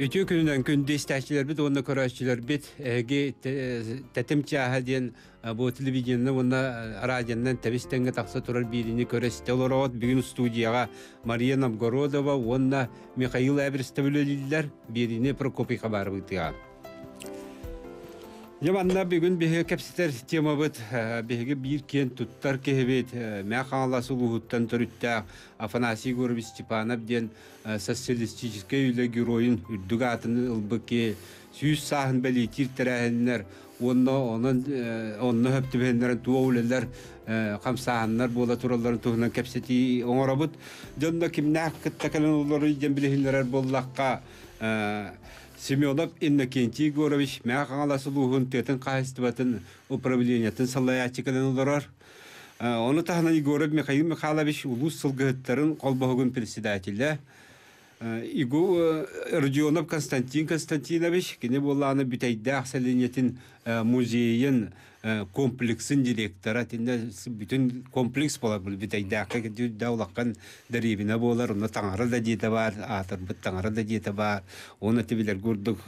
Үтү күнүнөн күндү истәчләр бит, онны көрәчләр бит, эге тәтем бу телевидениене монда радионнан тебистенге такса турар бирини көрәстәләр ат бүген студияга Мария Новгородова, онна Михаил Әбристәвлеләр бирини Прокопий хабар. Яманна бүгүн биһиге кепситер тема быт биһиге бир кен туттар кехебет мә хаңласы луһуттан төрүттә Афанасий Гурович Степанов ден социалистический үйле героин үрдүг атын ылбыке сүйүс саһын бәли тиртерәһеннәр онно онын онно хөптүбәннәр туоллар камсаһаннар була туралларын туһунан кепсити оңорабыт жонда кимнәк кыттакалын уллары ден билеһиннәр боллакка Семенов Иннокентий Егорович мәғаласы луғын тетін қайыстыбатын управлениятын салаячикалын оларар. Оны тахынан Егоров Михаил Михайлович улус сылгыттарын қолбағығын председателі. Игу Родионов Константин Константинович кене боланы бүтәйді ақсаленетін музейін комплексин директора тинде бүтүн комплекс бола бул бүтәйдәккә дә улаккан дәрибенә болар уны таңары да диете бар атыр бит таңары да диете бар уны тибилер гурдук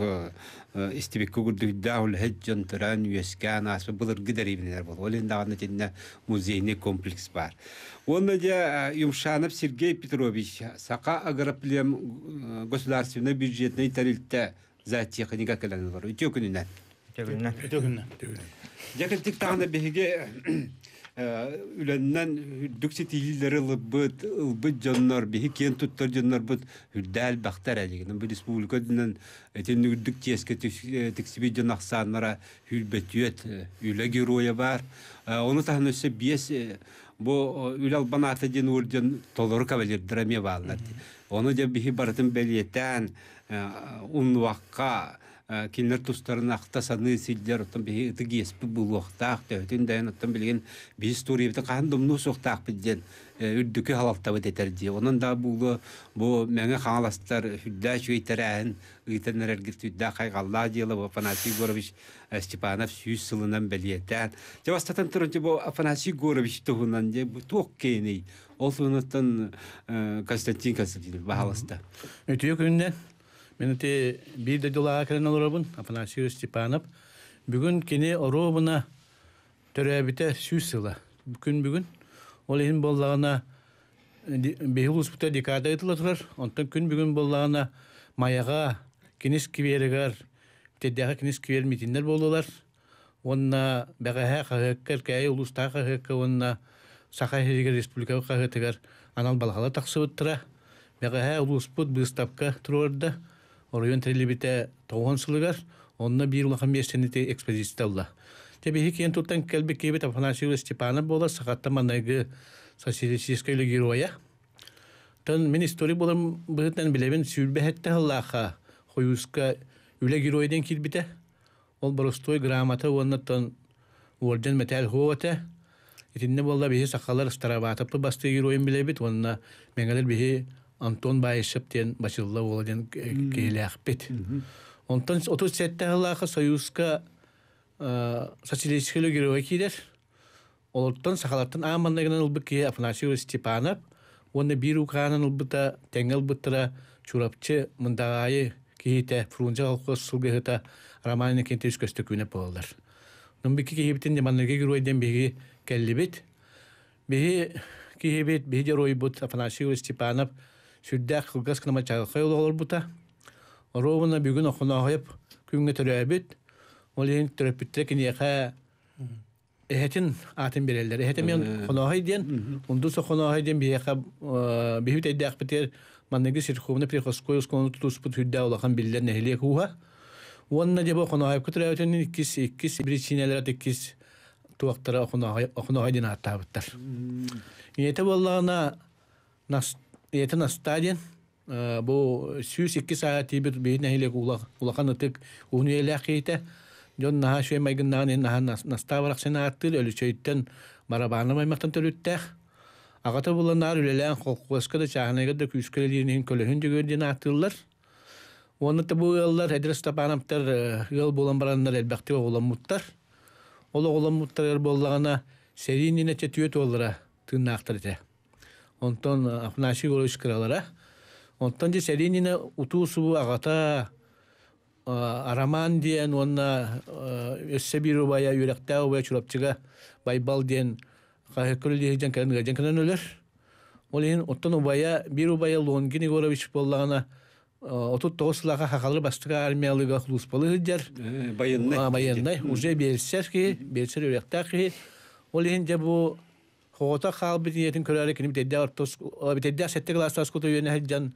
истибекке гурдук да ул хәҗҗан торан юескән асы булыр гидәрибенәләр бол ол инде аны тинде музейный комплекс бар Оны де Юмшанов Сергей Петрович сака агроплем государственный бюджетный тарилтә за техника кәлән бар. Үтә күненә. Жакелтик тағына беге үленнен дүксі тиилері лыбыт, ылбыт жоннор, беге кен туттар жоннор бұт үрдәл бақтар әлігінің. Бұл республика дүнен әтен үрдік теске тіксібе жон ақсанлара үрбетүйет, үлі героя бар. Оны тағын өсі бес бұл үл албанаты ден үрден толыры кавалер драме балар. Оны де беге барытын бәлиеттен, ұнуаққа, кинлер тустарын акта саны силлер оттан бии ыты геспи булуактаак төтүн дайын оттан билген би история бит каан думну соктаак биден үрдүкү халалтабы тетерди онун да булу бу меңе хаңаластар хүддә чөйтерәһен ыйтаннар гиртүддә кайгалла диела Афанасий Горович Степанов сүйүс сылынан белиетән жабастатан турынчы бу Афанасий Горович туһунан де бу туок кейни ол сунуттан Константин Константинов баһаласта Өтүе күннен Мен те бир де долага керен олорбун, Афанасий Степанов. Бүгүн кене оробуна төрөбите сүйсыла. Бүгүн бүгүн ол ин боллагына бехулус бута декада айтыла турар. Онтан күн бүгүн боллагына маяга кинес киберегер, теддага кинес кибер митиндер болдулар. Онна бәгәһә хаккер кәй улуста хаккер онна Саха Херигер Республика хаккер анал балгала таксыбыттыра. Бәгәһә улуспут быстапка турорда. Оройон телебите тоғын сылыгар, онна бир улахан бестенете экспозиция алла. Тебе кен туттан келбе кебет Афанасий Степанов бола сақатта манайгы социалистический героя. Тан мен история болам быһытан билебен сүрбе хетте Аллаха хоюска үле геройден килбите. Ол боростой грамота онна тан уорден метал хоата. Итинне болла бихи сақалар старабатапы басты героин билебит, онна менгалер бихи Антон Байшып тен башылла оладен кейләхпет. Онтан 37 жыллағы Союзка социалистикелі герой кейдер. Оларттан сақалаттан аманнагынан ылбы кей Афанасий Степанов, оны бир уканын ылбыта тәңгел бұттыра чурапчы мындағайы кейте Фрунзе халқы сылгыхыта романын кенте үскөсті күні болалар. Нумбики кейбітін деманнерге геройден беги кәллібет. Беги кейбет, беги герой бұт Афанасий Степанов сүрдәк кылгас кына чагы олар бута. Ровына бүгүн окунаһып күнгө төрөбүт. Ол ен төрөпүттер кинеха эхетин атын берелер. Эхетин мен конаһай ден, унду со конаһай ден бияха бихит эдәк битер манныгы сирховна прихоской скон тутус бут хүддә улахан биллер нехле хуha. Онна дебо конаһай көтөрөтен иккис иккис бричинелер иккис туактара окунаһай окунаһай ден аттабыттар. Ете боллагына нас Етін стадион, бұл сүйіс екі сағат тейбір бейін әйелек улақан ұтық ұны елі әқейті. Жон наға шөй майгыннаған ен наға наста барақ сені аттыл, өлі чөйттен барабаны маймақтан төліттәқ. Ағата бұланар үлелән қолқуасқа да чағынайға да күйіскелерінің көліхін дөгерден аттылар. Оны да бұл еллар әдіріс тапанамтар ел болан барандар әлбәқті оғылан мұттар. Ол оғылан мұттар болағына серийніне тетует олыра тыңнақтыр ете. Онтон Афанасий Горович кыралара. Онтон же Серинина утуу субу агата а, Араман диен, онна өссө бир убая үрәктә убая чурапчыга байбал диен кахыкыл диен кән гәҗән кән өлөр. Ол ен оттан убая бир убая Лонгин Егорович боллагана отут тоғыслаға хақалыр бастыға армиялыға хлуспалы хыджар. Байынны. А, Военный. Уже берсер ки, берсер үрәктә ки. Ол ен жа бу Хота хал бит ниятин көрәре кини битедә ортос битедә сетте класстас куты йөне хәҗҗан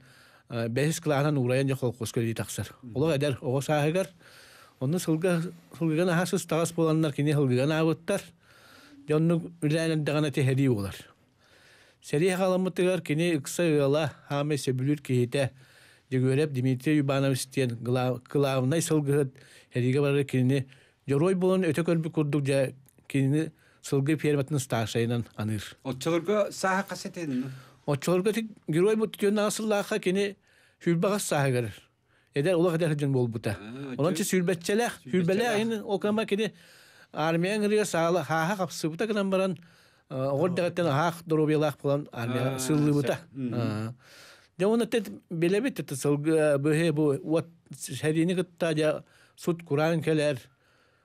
бәхис клаһан ураян жа холкос көлли таксар. Олар әдәр ого сагыр. Онны сылга сылган хасыс тагас боланнар кини сылган абыттар. Жонну үләнен дагана теһди булар. Сери халамытыгар кини ыкса ыла хаме сөбүлүр киһите жөгөреп Дмитрий Юбанович тиен главный сылгыт хериге бары кини жорой болон өтө көрбү курдук жа кини сылгы ферматын сташайнан аныр. Отчылырга саха касетен. Очолга тик герой бут түйөн асыллаха кини хүлбагас сагыр. Эдер улак эдер жын болбута. Олончы сүлбетчелек, хүлбелек ин окама кини армиян гырыга сагала хаха капсыбыта гынан баран огордагаттан хах доробиялак болан армия сыллыбыта. Жауна тет белебит тет сылгы бөһе бу вот шәрини гытта жа суд куран келер.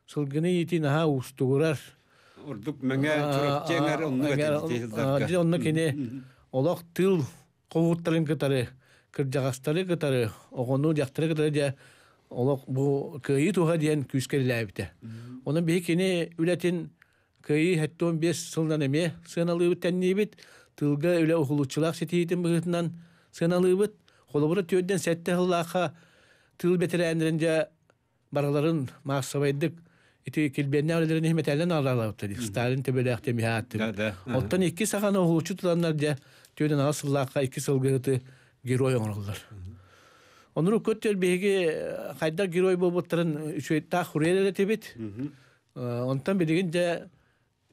Сылгыны итин ха устугурар. Урдук мәңә чурапчеңер онны Ди онны кини олох тыл ковуттарын кытары, кыржагастары кытары, огону жактары кытары жа олох бу кыйы туга диен күскелләбите. Onun bir kini ületin kıyı hatta 15 sıldan eme sığınalığı tennibit tılga öyle okuluççulak setiyitin bıhıtından sığınalığı bit kolubura tüyöden sette hıllaqa tıl betirenderince baraların mağsabaydık iti kilbenne öylelerin himmetelden ağlarlar dedi. Stalin tebelek temi hattı. Да, да. Ottan iki sahan okuluççu tutanlar diye tüyöden asıllaqa iki sılgıhıtı giroy oңırlar. Onur kötür begi haydar giroy bobuttарын üçü ta huriyelere tebit. Ondan bilgince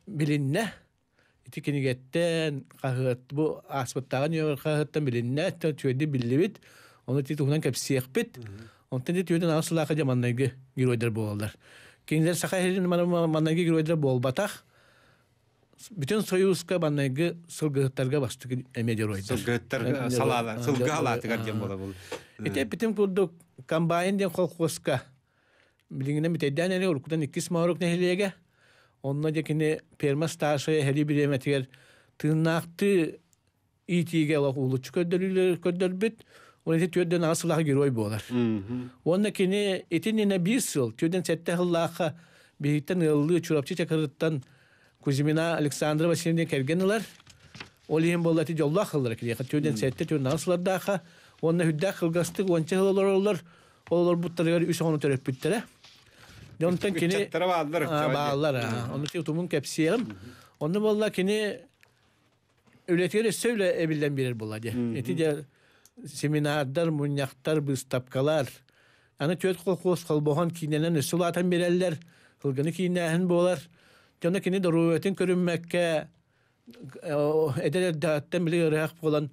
bilinne iti kinigetten kahıt bu asbattağın yor kahıttan bilinne tüyedi billibit. Onu ti tuhunan kapsiyek bit. Ondan ti tüyeden asılaqa jamannayı giroylar boğallar. Kinler sakahirin manayı giroylar boğalbatak. Bütün soyuzka manayı sılgıhtarga bastık emece roylar. Сылгыттар салала, сылгы халаты гарген бола бул. Ите битим курдук комбайн ден колхозка. Билингенен битеден эле уркудан иккис маурук нехилеге. Онна жекини перма сташы хери биреметигер тынақты итиге лох улучу көддөрүлөр көддөрбүт. Оны түйөдөн асылага герой болар. Онна кини этинене бир сыл түйөдөн сетте хыллаха биһиттен ыллы чурапчы чакырыттан Кузьмина Александра Васильевна келгенилар. Олиһин боллати жолла кылдыр кире. Түйөдөн сетте түйөн асылардаха онна хүддә кылгасты онча хыллар олар олар буттарыгар үс оны төрөп биттере. Донтан кини Чаттара баалдар. баалар. Оны ти тумун кепсием. Оны болла кини үлетер сөйле эбилден бирер була ди. Эти де семинардар, муньяктар, быстапкалар. Аны төт колхоз кылбоган киненен өсүл атан берелер. Кылгыны кинәһен болар. Жона кини дөрүөтен көрүнмәккә эдер даттан биле рах болан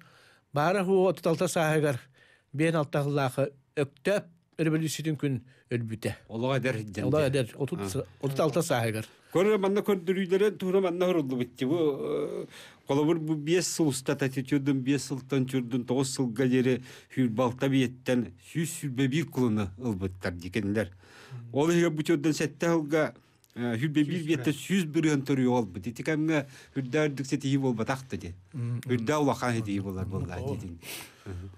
бары ху оталта сахагар бен Örbeli sütün gün ölbüte. Olağa der hidde. Olağa der. Otut alta sahagır. Konu manna kördürüylere tuğra manna hırıldı Бу Bu бу bu bir yıl usta tatitiyordun, bir yıldan çördün, toğuz yıl galeri hürbalta bir yetten yüz sürbe bir kulunu ılbıtlar dikenler. Ola hıya bu çördün sette hılga hürbe бир биетте yüz бир yöntörü ol bu. Dedik amga сети ördükse deyip ol bataktı de. Hürde olakan hediye olar.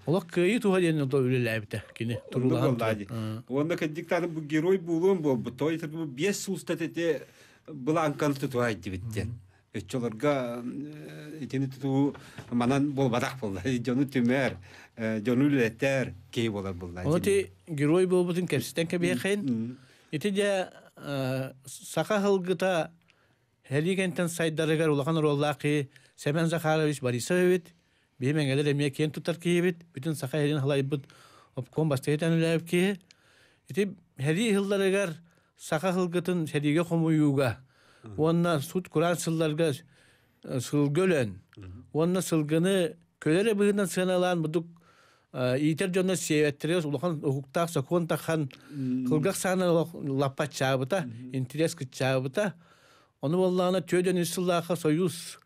Ола кыйы туха ден ото үлеләбите кини турулаан. Онда кадиктаны бу герой булуун бол бу той бу 5 сылста тете бланкан тутуай дибиттен. Өчөлөргө итини туту манан бол батак болду. Жону түмөр, жону летер кей болар болду. Оны ти герой болбутун кепситен кебиэхен. Ити же сака хылгыта хелигентен сайдарыгар улахан роллаки Семен Захарович Борисович беймеңелер эмне кен тутар киебит бүтүн сака хелин халайбыт обком бастайтан үләп ки ити хели хылларыгар сака хылгытын хелиге комуюга онна суд куран сылларга сылгөлөн онна сылгыны көлере быгынан сыналан будук Итер жонна севеттерес улахан укуктак сокон тахан кылгак саны лаппа чабыта интерес кычабыта оны боллана төдөн исыллаха союз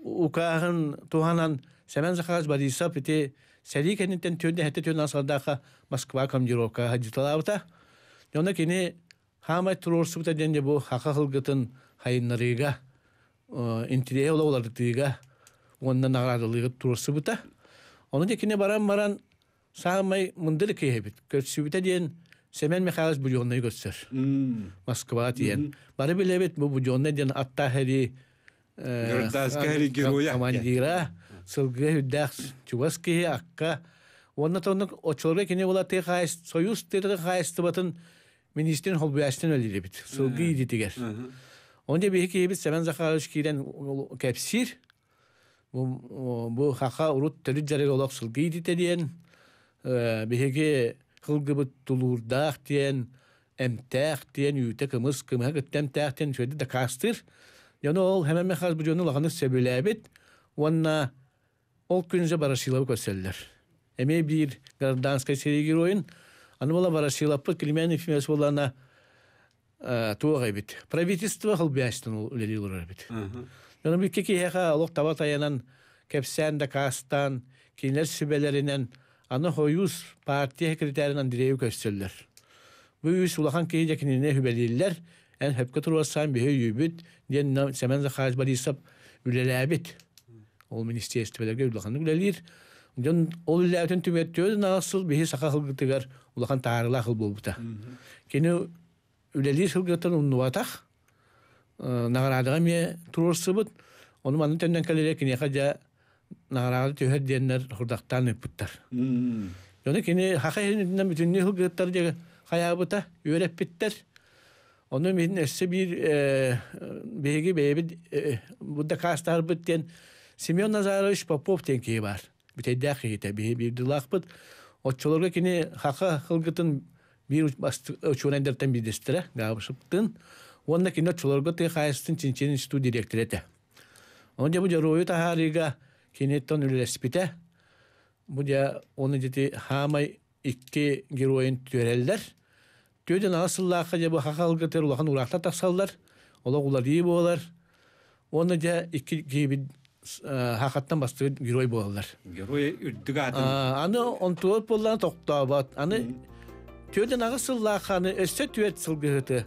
укахан туханан Семен Захаров Борисов ити сәли кеннен төндө хәтте төндө асардаха Москва командировка хаҗиталабыта Яна кини хамай турорсубута денде бу хака хылгытын хайыннарыга интерее ола олардыга оннан аградылыгы турорсубута. Оны де кини баран баран саамай мындыр кейбит. Көтсүбүтэ диен Семен Михайлович Будионный götсөр. Москва тиен. Бары билебит бу Будионный диен атта хери Гражданский хери героя. Командира сылгы хүддәк Чуваски акка. Онна тонны очолга кене була те хайс союз тере хайсты батын министрин холбуястын өлүлү бит. Сылгы идитигер. Онда бии кейбит Семен Захарович кирен кепсир. Бу бу хака урут төрү жары олок сылгы идите диен. Биһиги хылгыбыт тулурдаах диэн, эмтээх диэн, үйте кымыс, кымыха гыттэмтээх диэн, сөйді да кастыр. Яны ол хэмэн мехаз bu жону лағаны сөбіләбіт, уанна ол күнзе барашилабы көсселлер. Эме бир гражданская серия героин, аны бола барашилапы Клемен Ефимес болана туағай бит. Правительство хылбястын ол үлелилер бит. Яны бир кеки хеха олық таба таянан кепсән да кастан, кейлер сүбелеринен, аны хойус партия секретарынан дирею көстөллөр. Бу үс улахан кейде кинине хүбелиллер, эн хөпкө турвасан бихе юбүт, ден Семен Захаров Борисов үлеләбит. Ол министерстволерге улахан үлелир. Ден ол үлеләбитен түметтөөдө насыл бихе сака хылгытыгар улахан таарыла хыл болбута. Кени үлелир хылгытын уннуатах, наградыга ме турурсыбыт, оны манын тенден калеле кини хажа награды төһөр диэннер хурдактан ыппыттар. Жоны кини хака хинидинен бүтүнне хылгыттар же хаябыта Onun için mihnesse bir e, bilgi bebi e, burada kastar bitten Simeon Nazarovich Popov tenkeyi var. Müteddek iyi tabi bir dılak bit. Otçolarga kini haka hılgıtın bir uçurenderten bir destire gavşıptın. Onda kini otçolarga te kayısın çinçenin stu direktirete. Onca bu royu tahariga kini ton ülespite. Bu ya onu dedi hamay iki giroin töreller. Төден асыллаха же бу хакалгытыр улахан уракта таксаллар. Ола улари болар. Оны да икки геби хакаттан басты герой болалар. Герой үрдүг атын. Аны онтуот боллан токтабат. Аны төден асыллаханы өссө түет сылгыты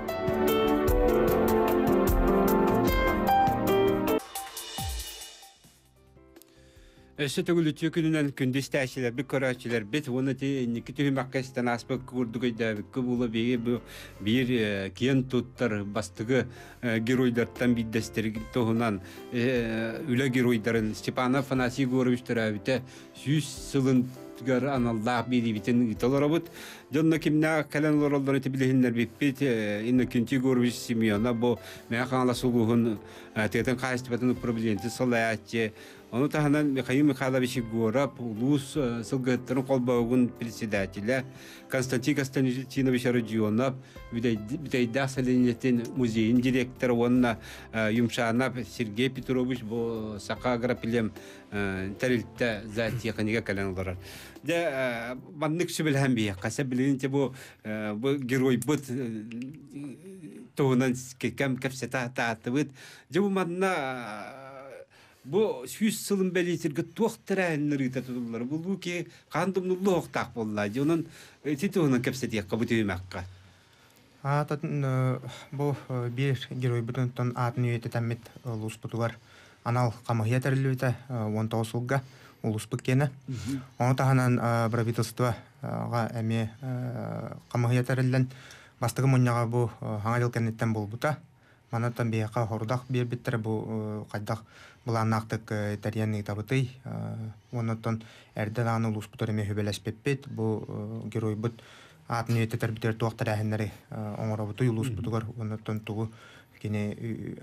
Эссе төгүлү түйөкүнүнен күндүс тәшилер би көрәчилер бит уны ти ники түймәккәстән аспык курдугы да кыбулы беге бу бир киен туттар бастыгы геройдардан биддестер тоһунан үле геройдарын Степанов Афанасий Егорович төрәбите 100 сылын түгөр аналлах бири битен итолоробут жонно кимна кален лоролдор эти билехиннер биппит инна кинти горвич Симеона бо мэханла сугухун тетен кайстыбатын проблемти солаяче Оны таханан Михаил Михайлович Егоров, улус сылгыттарын колбаугун председателя, Константин Константинович Родионов, Битайдах Соленетин музейин директоры, онна Юмшанов Сергей Петрович, бо Сака Аграпилем тәрилтті за техника кәлен оларар. Де баннык шүбіл бия, қаса білінте бу герой бұд тоғынан кем кәпсета тааты бұд. Де бу манна Бу сүз сылын бәлейтіргі туақ тірәнлер ите тұтылар. Бұл бұл ке қандымнулы оқтақ болла. Жонын титі оның кәпсет еққа бұты өмәққа. Атын бу бир герой бүтүн тон атын үйеті тәммет улус бутугар анал камахия тәрілуіті он тоғысылға улус бүккені. Оны таханан правительствоға әме камахия тәрілден бастығы мұнняға бу хаңадыл кәнеттен бол бұта. Манаттан бияқа хордақ бир биттер бу қайдақ буланнактык тарьянный табытай онотон эрден аны улус бутореме хөбелеспеппет бу герой бут атын өтетер битер туактар әһеннәре оңоробуту улус бутугар онотон тугу кини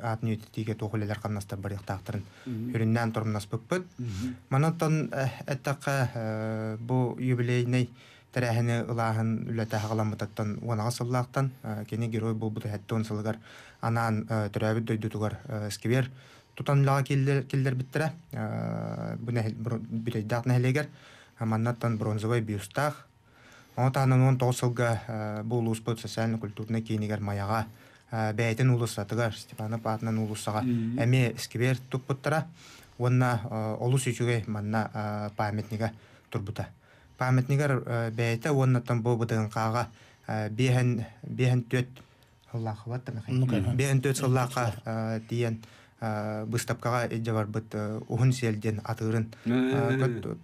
атын өтетиге тухулелер каннастар бар яктактырын хүрүннән тормнас буппут манатон эттака бу юбилейный тәрәһене ылаһын үләтә хагаламытаттан уанага сыллаактан кини герой бул бут хәттон сылгар анан төрәбит дойдутугар скибер тутанлага киллер биттере бу бирейдак нәһелегер маннаттан бронзовый бюстах Онтанын он тоғысылға бұл улуспыт социально культурный кейінігер маяға бәйтін улусатыгар Степанов атынан улусаға әме искибер туппуттара онна олус үчүгө манна памятнига турбута памятнигер бәйте оннаттан бу бытыгын каага бехен бехен төт Аллахы баттыр бехен төт сыллака тиен выставкага эдже бар быт ухун селден атырын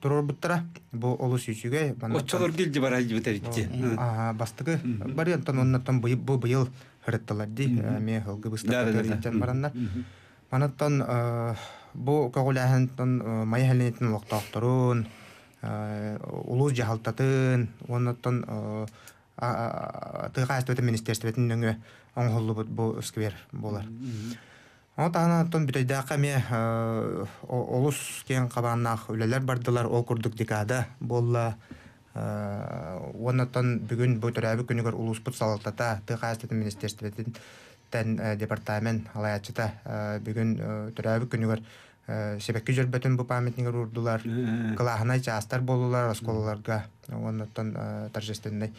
турор буттара бу олус үчүгө Оччолор келди бар айы бітәрітте. бастыгы бар янтан оннаттан бу бу быйыл хырыттылар ди ме хылгы Да, да, да. выставка бараннар манаттан бу кагуляхантан майхаленетин локтоокторун улус жахалтатын оннаттан тыгаастыты министерствотин нөңө оңхоллубут бу сквер болар Отаанаттан бүтәйдәқә ме олус кен қабаннақ үлелер бардылар ол күрдік декада болла оннаттан бүгін бұл төрәбі күнігер улус бұт салалтата тықастетін министерстветін тән департамент алаячыта бүгін төрәбі күнігер себекке жүрбетін бұл памятнигер урдулар кылахынай частар болулар осколаларга оннаттан торжественный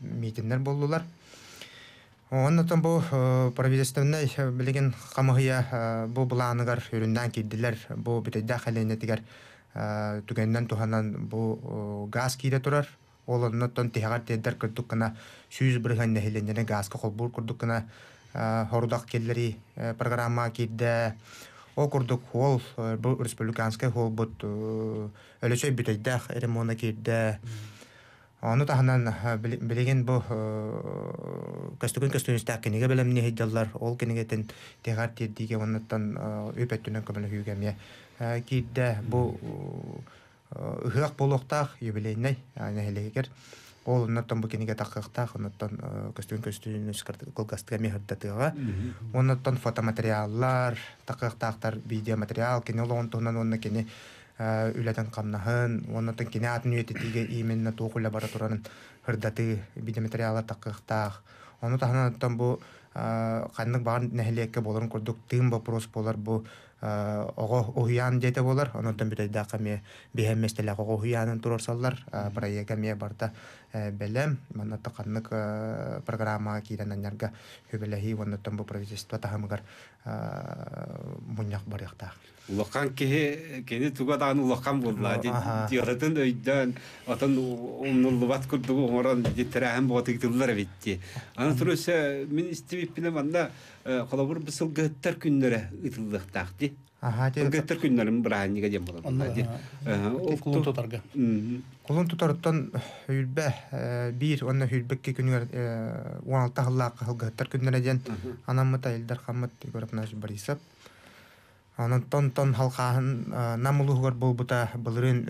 митингер болулар Оннотон бу правительственный билеген камыгыя бу булааныгар үрүндән киддилер бу битедә хәленетигәр түгәннән туханан бу газ кире турар ол оннотон тиһагар теддер кырдык кына сүүз бирген нәһиленнәне газка холбур курдук кына хорудак келлери программа кидде о курдук хол бу республиканский хол бут өлөчөй битедә ремонт кидде Оны таһанан билеген бу көстүгүн көстүнүстәк кенеге белем не хидаллар ол кенегетен тегар тирдиге оннан өпөттүнөн көмөлө хүгәмия кидде бу ыхак болохтах юбилейный нәһелегер ол оннан бу кенеге такыктах оннан көстүгүн көстүнүс кылгастыга мехырдатыга оннан фотоматериаллар такыктактар видеоматериал кине олон тонан онна кене үләтен камнаһын, оннан кине атын үететиге именно туукуля бара туранын хырдаты видеоматериалы таккыктаах. Оны таханаттан бу каннык баган нәһилекке боларын курдук тыым вопрос болар бу ого уян дете болар. Оннан бүтәйдә каме бехемместеле ого уянын турарсаллар. Проекта ме барда белем, манна каннык программа киреннәргә хөбеләһи оннан бу правительство тахамгар муньяк барыктаах. Улахан кеһе кене туга даан улахан булла. Тияратын өйдән атын умнуллубат курдуг оңоран дитерәһәм ботык тыллар битти. Аны турысы мин истибип билем анда колобур бисыл гыттар күннәре ытылдыктакти. Аха, те Гыттар күннәрен браһаннига дем булам. Кулун тотарга. Кулун тутарыттан хүлбә бир онна хүлбәккә күнүгәр 16 хыллак хылгыттар күннәрдән анаммыта илдар хаммат көрөп наш Борисов. Анан тон тон халкаһын намулугар болбута былырын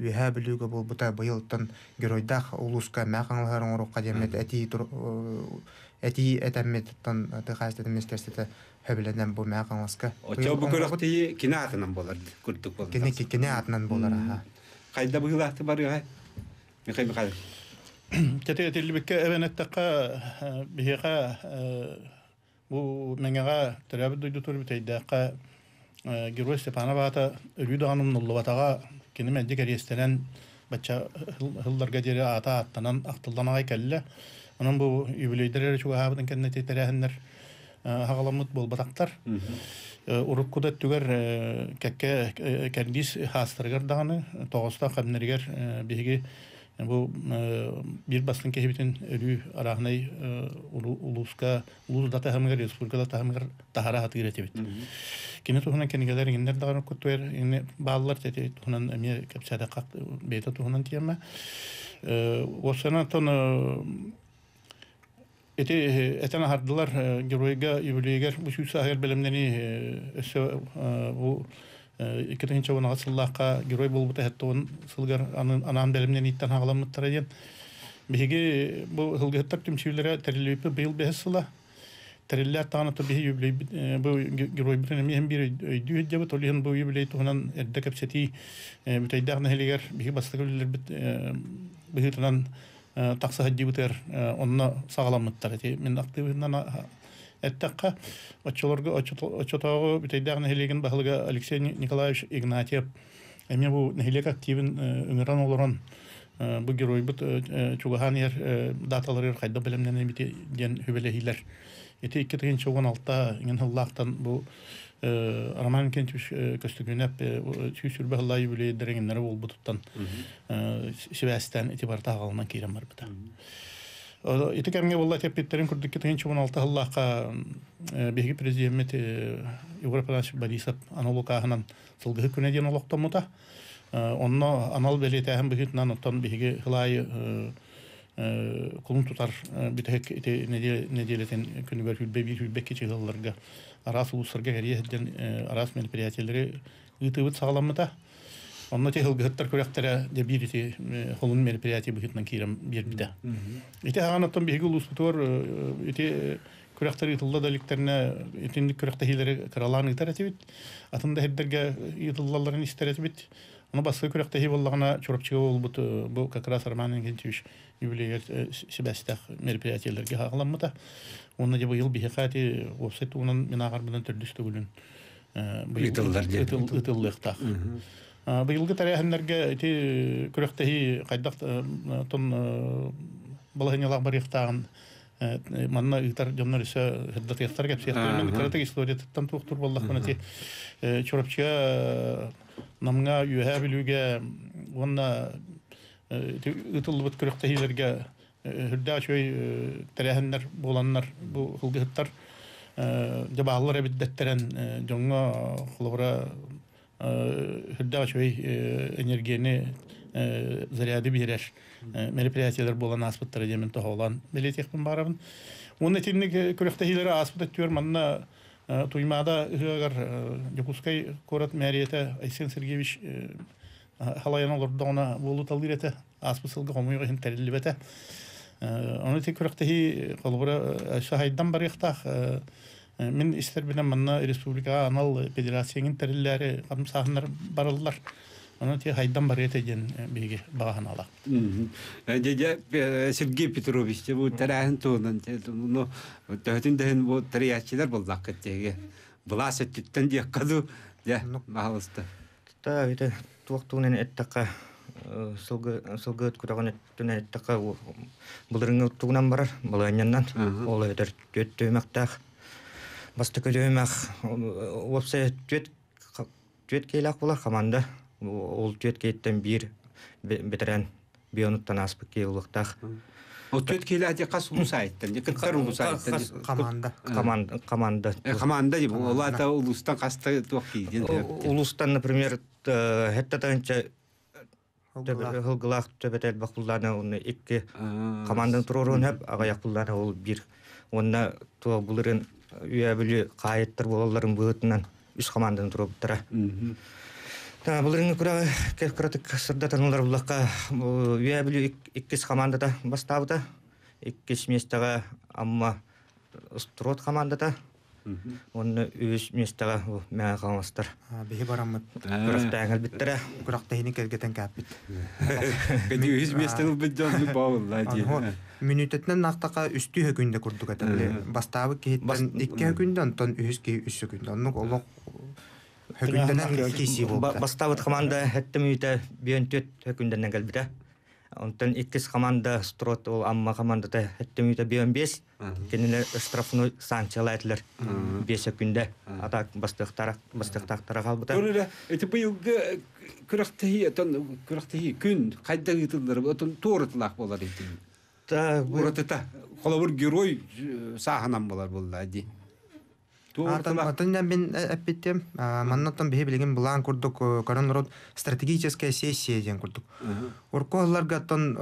үһә билүгө болбута быйылтан геройдах улуска мәкаңларын орукка демет эти тур эти этемет тон тыхаст министерствоте хөбүләнән бу мәкаңласка. Очо бу көрөктө кинаатынан болар күрдүк болар. Кене кене атынан болар аха. Кайда быйлахты бар я. Михаил Михаил. Кете телбекке эвенеттәкка бихега бу меңега төрәбе дуйду тур битәйдәкка Герой Степанова ата өлүү дағаным нуллубатаға кені мәдді кәрестенен бача хылларга жері ата аттанан ақтылдан ағай кәлі. Onun bu юбилейдер чуга хабытын кенне тетерәһеннәр хагаламыт болбатактар. Уруп куда түгәр кәккә кәндис хастыргар даганы тогыста кемнәргәр бу бир бастын кехибитин өрү арахнай улуска улус дата хамгар республика дата хамгар тахара бит кине Кини тухунан кенигелер ингендер даган көтөр ине баллар тети тухунан эме кепсада как бета тухунан тияма. Осана тон эти этена хардылар геройга юбилейгер бу сүз сахер белемнени өсө бу иккетинче уна асыллаакка герой болбута хеттон сылгар анан белемнен иттен хагаламыттар эден биһиги бу хылгыттар түмчүлөрө терилипи быйыл бехсыла териллер таанаты биһи юбилей бу герой битен миһем бир өйдү жабы толиһен бу юбилей туһунан эдде кепсети бүтәйдәк нәһилегер биһи бастыгыллер бит биһи тунан такса хаджи бутер онна сагаламыттар эти мен активынан Эттаққа очолорго очотоого бүтейдагы хелеген бахылга Алексей Николаевич Игнатьев эми бу нехилек активен үңөрөн олорон бу герой бут чугахан ер даталары кайда белемнен бити ден хүбелехилер. Эти 2016 ingen хыллактан бу Роман Кентич көстүгүнәп чүсүрбе хыллай бүле дереңнәре бол бутуттан Севастьтан этибарта агалынан кирем бар бута. Ити кемге болла теппеттерин күрдүк 2016 хыллакка беги президент Европа Борисов аналогахынан сылгы күнә ден олоктомута. Онно анал белетәһәм бигитнан оттан биге хылай кулун тутар битек ите неделетен күнүгөр хүлбе бир хүлбе кечелерге арас улустарга кәрияһден арас мероприятиелери ытыбыт сагаламмыта. Онно те хылгыттар көрәктәре де бир ите холун мероприятие бигитнан кирем бир биде. Ите хаганаттан биге улустур ите күрәктәр итылда даликтерне итинник күрәктә хиләре кралан итәр әтибит. Атында хәддәргә итыллаларын истәр әтибит. Аны басқа күрәктә хи боллагына чурапчыга болбут бу как раз Арман Генчевич юбилейгер себәстәх мероприятиеләргә хагыламмыта. Оны дә быел бихәкати офсет унан минагар белән төрдүстө бүлен. Итыллар дия. Итыллыктах. Быелгы тарихәннәргә ити күрәктә хи кайдак тон балаһынялар бар яктагын манна итар жоннор исе хеддат яктар кеп сехтер мен каратык история тан тухтур боллах мына ти чурапчыга намга юһә билүгә онна ытылбыт күрәктә хиләргә хүрдә чөй тәрәһеннәр буланнар бу хылгыттар жабаалар биддәттерен жоңга хлобра хүрдә чөй энергияне заряды бирер мероприятиялар болан аспыттар демен тоголан билетехпин барабын уны тинник күрәктә хиләре аспыт түр манна туймада ыгар Якутскай корот мәрияте Айсен Сергеевич халаян олорда она болу талдирете аспысылга хомуйга хин тәреллебете оны тик күрәктәһи колбура шаһайдан бар яктах мен истер белән манна республика анал федерациянын тәрелләре кам сахнар барыллар Оны те хайдан бар ете ден биге багахан ала. Дядя Сергей Петрович, бу тарахын туынан, ну, төһтин дәһен бу тариячилар булдак кеттеге. Була сеттен дия каду, я, махалыста. Та ите туактуунен эттака сылгы сылгыт кутаган эттен эттака булырыңы тугунан барар, буланнан. Ол өтөр төттөмәктәх. Басты көлөмәк. Опса төт төт келак була команда. ол түет кейттен бир бетерен бионуттан аспык кейулуктах Ол төт келе аде қас улусайттан, же кыттар улусайттан. команда команда команда Команда деп, ол ата улустан қаста туақ кейден. улустан например хеттатанча хылгылах төбетел бакуллана уны икки командан турурун хеп ага якуллана ол бир онна туа булырын үйәбілі қайыттыр болаларын бұғытынан үш командан тұрып тұра. Та булырын күрә кертик сырда танылар булакка үйәбілі иккис командада бастабыда. Иккис местага амма строт командада. Онны үз местага мәгә калмастар. Биһи бараммыт. Күрәктә әңгәл биттәрә. Күрәктә һине келгетен кәпит. Кеди үз местен бит жон баула ди. Минутетнен нақтака үстү хөкүндө курдук атале. Бастабы кеһиттен икки хөкүндө онтон үз ки үс хөкүндө. Онну олок хөкүндөнен киси болду. Бастабыт команда хәтте мүйтә биен төт хөкүндән әңгәл битә. Онтон иккис команда строт ол амма командада хәтте мүйтә биен бес. Кенелер штрафной санкциялар 5 хөкүндә. Ата бастыктар бастыктар калбыта. Көрүлө, эти быйылгы күрәктәһи, тон күрәктәһи күн кайда гытылдыр, тон торытлак болар ди. Та Уратыта, холобур герой саханан болар булла ди. Артан Торытлак. атын мен әппеттем. Маннаттан биһи билеген булан курдук коронарод стратегическая сессия ден курдук. Урколларга тон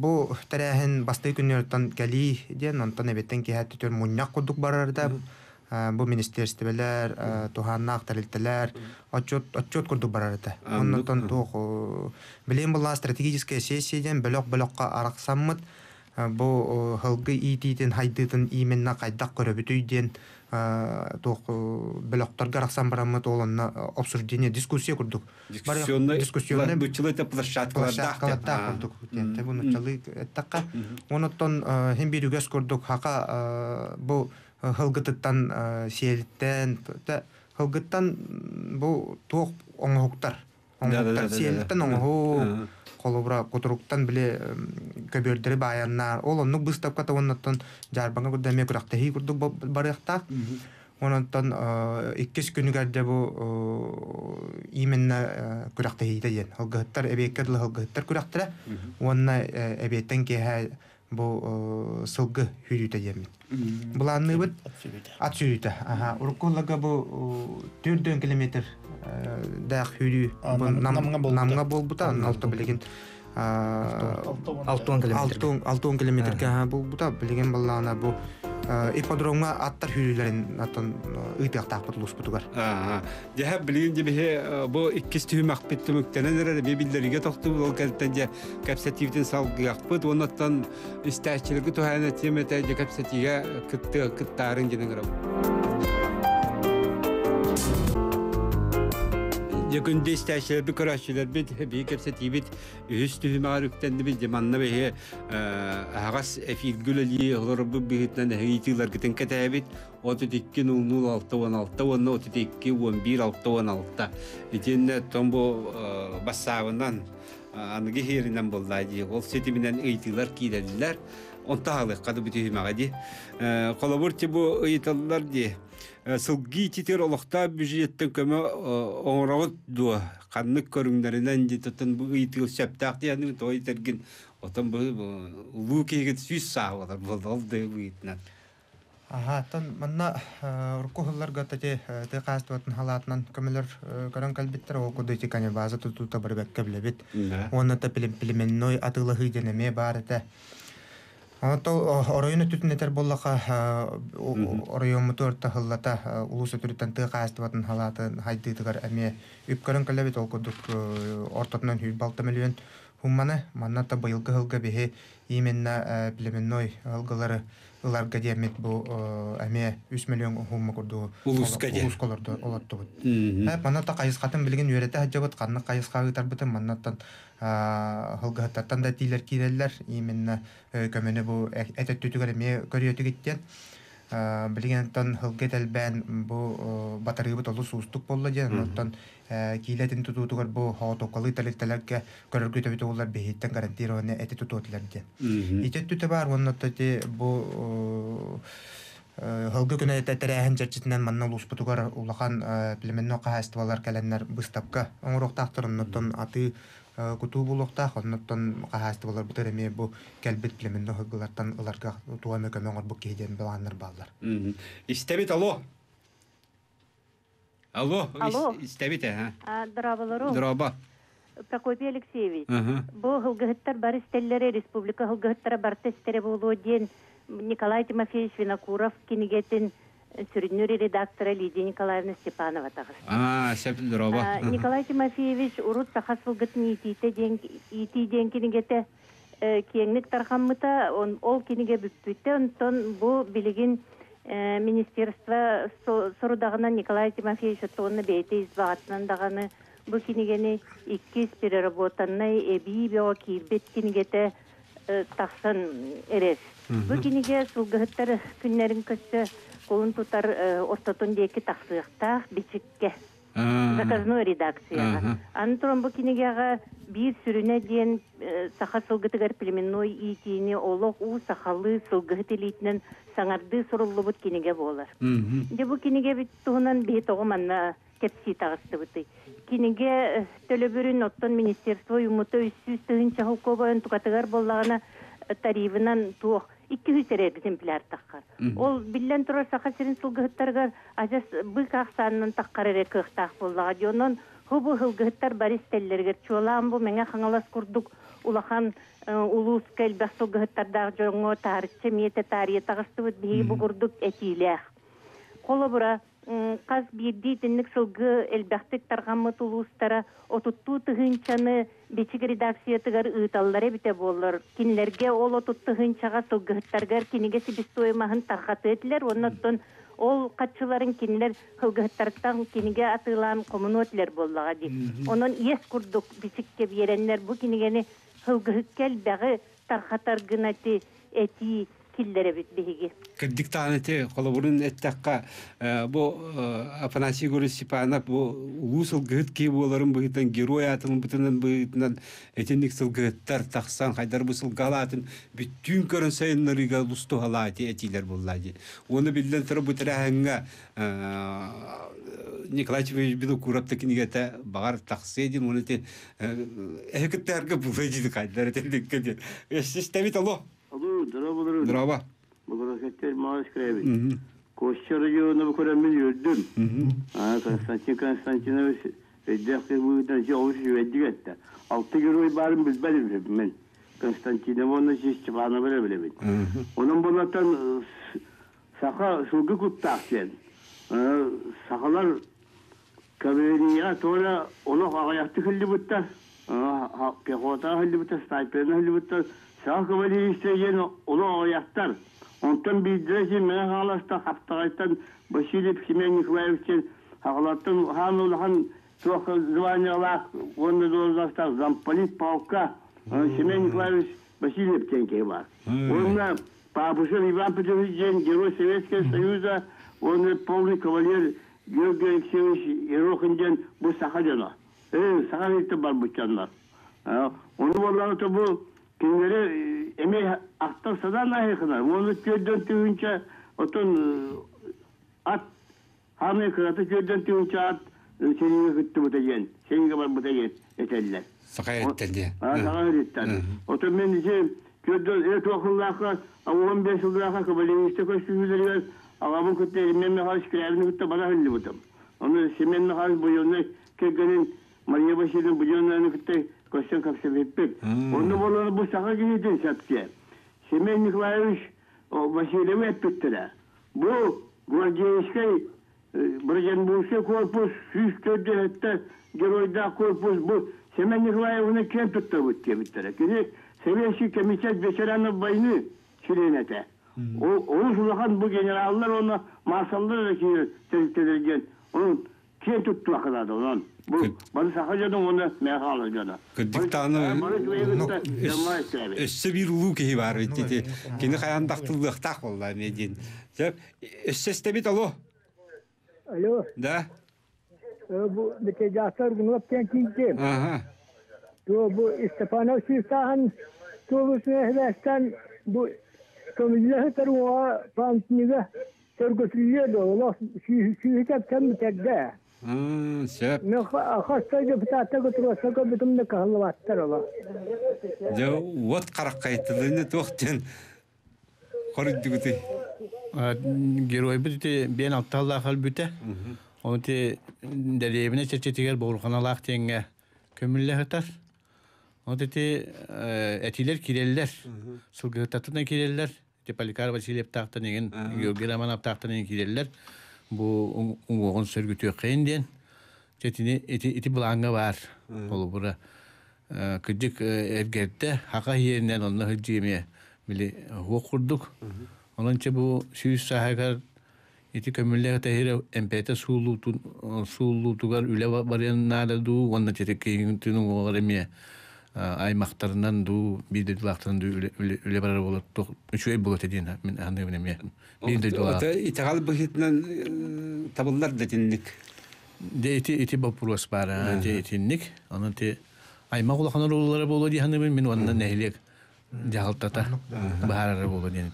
бу тәрәһен басты күннәртән кәли ден онтан эбеттен киһәт төр муннак курдук барарда. Бу министерстволар, туханнак тәрилтеләр, отчет отчет курдук барарда. Оннан тух билен була стратегическая сессия ден блок-блокка араксаммыт. Бу хылгы ититен хайдытын именна кайдак көрөбүтүйден тух блоктарга араксан бараммыт олонна обсуждение дискуссия курдук. Дискуссионный дискуссионный бучылы это площадкаларда. площадкаларда курдук. Те буну чалы эттакка. Онуттан хем бир үгәс курдук хака бу хылгытыттан сиэлиттен хылгыттан бу туох оңохуктар Да-да-да-да-да. оңохуктар сиэлиттен оңоху Ага. колубра кутуруктан биле көбөрдери баяннар ол оннук быстапка таваннаттан жарбаңа курдаме курактахи курдук барыахта ононтон иккис күнүгәрдә бу э, именно күрәктәһийтә диен хылгыттар эбеккә дылы хылгыттар күрәктәре онна эбеттен кеһә бу э, сылгы хүрүтә диен буланны бит ат сүйүтә аха уркуллага бу төрдөн километр дәқ намға намға болбута алты билеген алты он километр алты он километрге болбута билеген баллана бу ипподромга аттар хүрүлерин аттан ыйтыактаак бутулуш бутугар жаха билин жебихе бу иккис түймак биттүмүктененерер бебиллериге токтуб ол кэлтен же капсативдин онаттан темете же Gündüz təşəbbü qıraşılar bit бит kəsə tibit üstü hümarüfdən bir demanna və ağas efil güləli hırıb bihitnən həyitlər gitən kətəbit 32 00 6 16 32 11 6 16 içində tombo basavından anıgı herinden bollaydı. Ol setiminen киләләр. kiyilediler. Onta halı kadı bütün hümağa e, di. ти бу әйтәләр ди. Онтаалы кады бүтүмага ди. Колобурти бу ыйтылар ди. Сылги титер олохта бюджеттен көмө оңрогот ду. Каннык көрүңдөрүнөн ди тотун бу ыйтыл септак дияны той терген. Отон бу улуу кегет сүз саалар болду ыйтнат. Ага, тон манна уркухыллар гатати ты кастуатын халатынан көмөлөр көрөн калбиттер ол кудыйти кане база тутута барбек кеблебит. Да. Онна та пилим пилименной атылы хыйденеме бар эте. Ото оройны түтүнетер боллака оройон мутуорта хыллата улус өтүрүттен ты кастуатын халатын хайдыдыгар эме үпкөрөн калбит ол кудук ортотунан хүл балта миллион хумманы манна та быйылгы хылга бихи именно пилименной хылгалары ыларга диэмит бу эме 3 миллион хумма курду Улуска дия. улусколорду олоттубут Мгм. Ә, манната кайыскатын билген үйрәтә хаҗабыт канны кайыскагы тарбытын маннаттан хылгыһаттан да тилер кирелләр именно э, көмөне бу әтә түтүгәр ме көрөтү гиттен билгентан хылгы телбән бу э, батарыбы толу сустук болла дигән оттан килетин тутутугар бу хатокалы талеттеләргә көрөргө төбүтү булар бехиттен гарантированы әтә тутутлар дигән Мгм. Итет түте бар, онна төте бу Хылгы күнә тәтәрәһен чәрчитенән манна луспутугар улахан пилеменно каһастывалар кәләннәр быстапка оңроқтақтыр оннотон аты куту булуктах оннотон каһастывалар бутереме бу кәлбит пилеменно хылгылардан ыларга туа мөкөмөңөр бу киһиден баланнар баллар. Мгм. Истебит, алло. Алло. Алло. ис- Истебит, ага. А, Здраволору. Дроба. Прокопий Алексеевич. Ага. Бу хылгыһыттар бар истеллери республика хылгыһыттара барты истере болуу диен Николай Тимофеевич Винокуров кинигетин сүрүнүр редактора Лидия Николаевна Степанова тагыс. А, сеп дроба. А, Николай Тимофеевич урут сахас хылгытын итите ден ити ден кинигете э, киеңник тархаммыта он ол киниге бүппүтте онтон бу билигин э, министерство со- сорудагынан Николай Тимофеевич оттоонна бейте избаатынан даганы бу кинигени иккис переработаннай эби бео киирбет кинигете э, тахсан эрес. Бу киниге сулгыһыттар күннәрин көссө колун тутар э, ортотун деки тахсыактаах бичикке заказной редакцияга. Ага. Антон бу кинигега бир сүрүнө диен э, саха сылгытыгар племенной итини олох у сахалы сылгыты саңарды суруллубут киниге болар. Мгм. Де бу киниге бит туһунан бит огыманна кепси тагыстыбыты. Киниге э, төлөбүрүн оттон министерство юмута үссүс тыгын чахыл кобойон тукатыгар боллагана э, тарифынан туох икки хүсер экземпляр таккар. Ол биллен тура саха сирин сылгыттаргар ажас бык аксанын таккар эре кыхтах боллага жонон хубу хылгыттар бар истеллергер чуалаан бу меңе хаңалас курдук улахан э, улус кэлбэх сылгыттардаах жоңо таарыччы миете таария тагыстыбыт биһиги бу курдук этилээх. Қолы бұра, қаз бирди тіннік сылғы әлбәқтік тарғамы тулустара, отутту тұхынчаны бечік редакция тыгар ұйталлары біте болыр. Кинлерге ол отутты хынчаға сылғыттаргар кинеге сибистоймағын тарқаты етілер, оннаттон ол қатшыларын кинлер хылгыттарттан кинеге атылан коммуну өтлер боллаға ди. Онон ес курдук бечікке беренлер бұ кинегені хылгыхыккел бәғы тарқатар гынати эти киллере бит биһиги Кырдык таанете колобурун эттакка бу Афанасий Гурис Степанов бу улуу сылгыт ки боларын быгытан герой атын бытынан быгытынан этенник сылгыттар тахсан хайдар бу сылгалатын бүттүн көрөн сайыннарыга лусту халати этилер буллади. Оны билден тора бутраханга Николай Чевич биду курапта кинигете багар тахседин оны те эхкеттерге булайди кайдар этендик кеде. Эстебит алло. Алло, здорово, Дрова. Благодарю, малыш Краевич. Мгм. Костя районuna bu kadar biliyordum. Мгм. Ha, Konstantin Konstantinovич Eddekli bu da çavuş verdik etti. Altı euro barım bilmedim ben. Konstantinov onu siz çıpanı bile bile bil. Мгм. Onun bunlardan e, saka sulgu kuttakken. Sakalar kabiriya sonra onu ayakta hıllı butta. Pekota hıllı butta, sniperine hıllı butta. Шахвалиисеген улы ояттар. Онтан бидрэси мен халаста хаптагайтан Василий Хименниклаевичен хаглатын хан улхан трох званиялак онны должностар замполит полка э, Хименниклаевич Васильев тенке бар. Онна Папушин Иван Петрович Герой Советского Союза, он полный кавалер Георгий Алексеевич был Э, бар. Оны болғаны бұл bu kimleri emeği aktarsadan da yakınlar. Onu köyden tüyünce otun at hamle kıratı köyden tüyünce at seninle gitti bu da yen. Seninle var bu da yen. Eteller. Сакаяттен Ha, sana öğretten. Otun ben diyeceğim köyden evet okullarda 15 yıllarda kabul işte koşturuyorlar. Ağabey kutu elimden mi haş kirevini kutu bana hıllı butum. Onu semenle haş bu yönde kökenin Maria гостям капсебеппит. Онны боланы бу саға кенеден сәпке. Семен Николаевич Васильева әппеттілі. Бұл гвардейский Брагенбургский корпус, 104 геройда корпус, бұл Семен Николаевны кем тұтты бұт кеміттірі. Кені Советский комитет ветеранов войны членете. Ол сұлақан бұл генералдар оны маршалдар да кейін тәріктелерген. Оның кем тұтты ақынады оның. Кырдыктаны өссө бир улуу бар бит ити. Кини хаян дактылдыктак болла медин. Жап өссөстө алло. Алло. Да. Бу бите жастар гынып кен кинче. Ага. То бу Степанов Систахан Тобусне хвестан бу Томиле таруа пантнига tekde. сөп Ne hasta deputata götürüyorsa da bütün de kahvaltılar ola. же вот караккайтылыны токтен коруддугуты герой бит бен алталла хал бүте оны те дәребіне чечетигер болғаналақ теңге көмілле хытар оны те әтилер киреллер сылгытатына киреллер те поликар васильев тақтан еген георгий романов тақтан bu oğun sörgütü qeyindien tetini eti eti bulanga var olu bura kıcık ergette haka yerinden onunla hıcımiye bili hu kurduk onunca bu süyüz sahakar eti kömürle tehir empete sulu sulu tugar üle varyan nala du onunla çetik kıyın tünün oğremiye аймактарынан дуу бирде дулактарынан дуу үле барар болот үчү ай болот edin мен аны мен эме бирде дулак итагал быхитнан табыллар да тинник де ити ити вопрос бар де итинник аны те аймак улаханар улары боло диханы мен онна нехилек жалтата баарары боло диен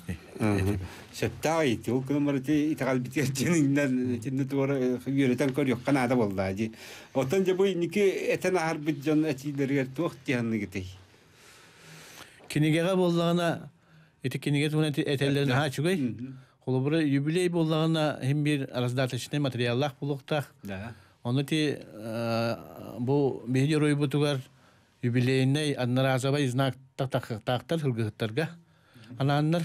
сөптаа ити ол кылымарыты итагал битер тининнен тинни туора үйрөтен көрүк канада болла жи отон же буй ники этен ахар бит жон этилергер туох тиянны гитей кинигеге боллагана ити киниге туна этеллерин ха чугай холобура юбилей боллагана хим бир араздатышны материаллах булуктах да Оны ти бу бейди ройбутугар юбилейне аннаразабай знак тактактар хылгыттарга ананнар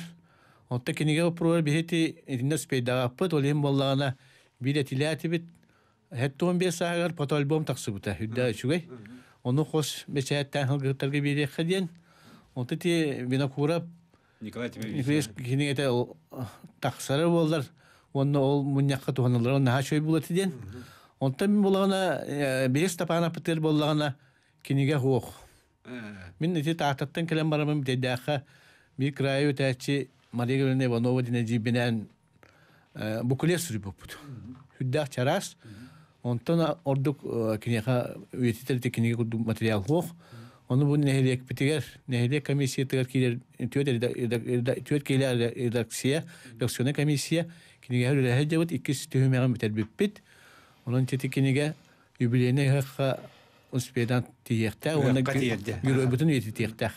Онта киниге опруар бихети инна спейдагаппыт олем боллагана бир этиляти бит хеттон бес сагар фотоальбом таксыбыта хүдда чугай оны хос бечаяттан хылгыттарга бире хаден Онта ти бинокурап Николай Нифрес кинигете таксары болдар онно ол муньякка туханалар онна хачой булат ден Онта мен болагана бес тапана пытыр боллагана киниге хуох. Мен эти таататтан келем барамын дедяха bir краю тәчи Мария Гавриловна Иванова дине жибинен букуле сүрүп Хүддах чарас. Онтон ордук кинеха уетителте кинеге курдук материал хох. Оны бу нехелек битигер, нехелек комиссия тегер килер, түйет түйет келер редакция, редакционный комиссия кинеге хәле хәҗәбет иккис төһмәгән битер бит. Onun teti kinige юбилейне хакка успедан тиехтә, оны Уякка тиерде. гөрө бүтүн ети тиехтә.